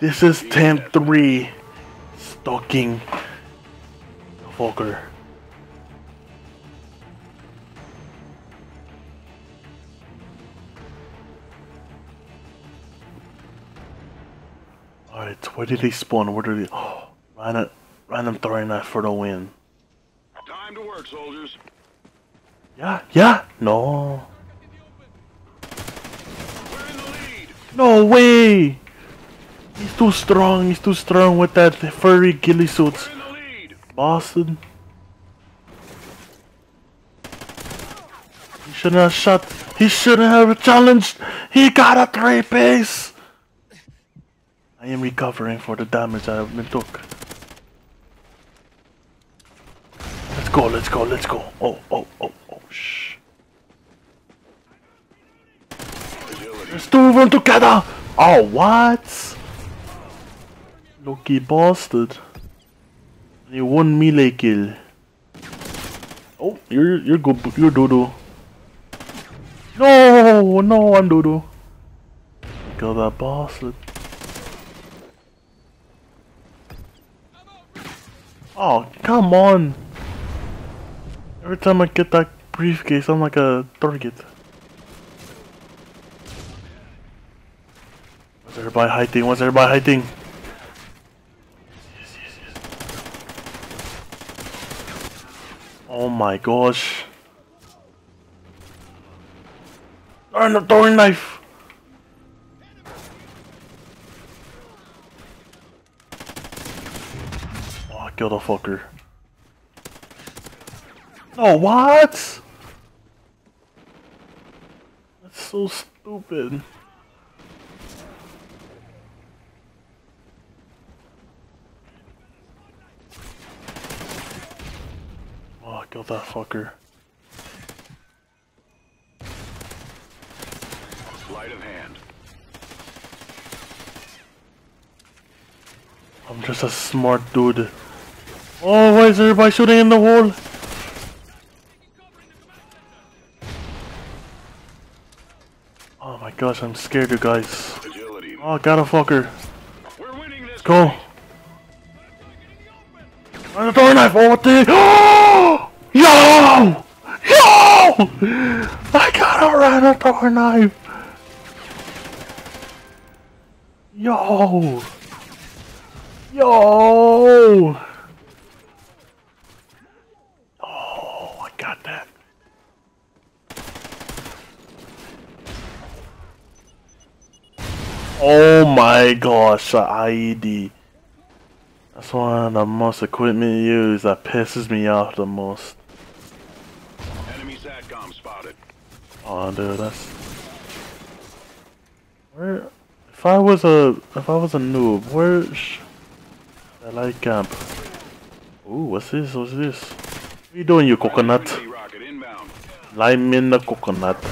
This is 10-3. Stalking. Volker. Alright, where did they spawn? Where did they... Oh, random, random throwing knife for the win. Time to work, soldiers. Yeah, yeah, no. We're in the lead. No way! He's too strong, he's too strong with that furry ghillie lead. Boston. He shouldn't have shot. He shouldn't have challenged. He got a three piece. I am recovering for the damage I have been took. Let's go, let's go, let's go. Oh, oh, oh, oh, shh. There's two of them together. Oh, what? Lucky bastard. You one melee kill. Oh, you're you're. You're Dodo. No, no, I'm Dodo. Kill that bastard. Oh, come on. Every time I get that briefcase, I'm like a target. What's everybody hiding? What's everybody hiding? Oh my gosh. Learn the throwing knife! Oh, I killed a fucker. Oh, what? That's so stupid. Oh, killed that fucker. Sleight of hand. I'm just a smart dude. Oh, why is everybody shooting in the wall? Oh my gosh, I'm scared, you guys. Agility. Oh, got a fucker. We're winning this. Go. The door knife. Oh, what the? Oh! Yo! Yo! I got a door knife. Yo! Yo! Oh, I got that. Oh my gosh, IED. That's one of the most equipment used that pisses me off the most. SATCOM spotted. Oh dude, that's where if I was a if I was a noob, where I like camp. Ooh, what's this? What's this? What you doing, you coconut? Friendly rocket inbound. Lime in the coconut.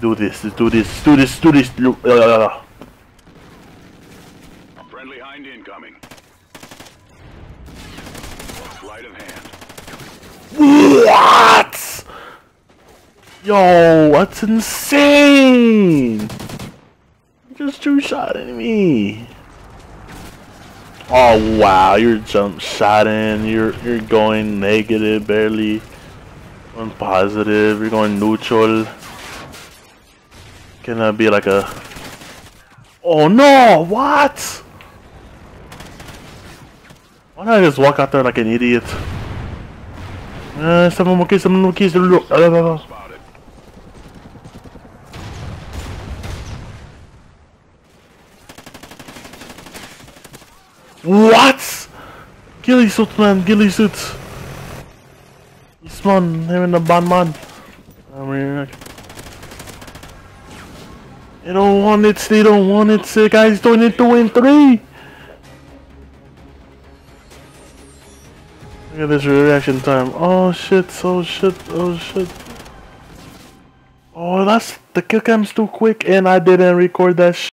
Do this, do this, do this, do this. Uh, Friendly hind incoming. Sleight of hand. Yo, that's insane! You just two shotting me. Oh wow, you're jump shotting, you're you're going negative barely. Going positive, you're going neutral. Can that be like a Oh no, what? Why not I just walk out there like an idiot? Uh, someone will kiss, someone will kiss. Uh, Spotted. What? Ghillie suit, man, ghillie suit. This man, him and the bad man. I mean, they don't want it, they don't want it, the guys don't need to win three. Look at this reaction time. Oh shit, oh shit, oh shit. Oh, that's, the kill cam's too quick and I didn't record that.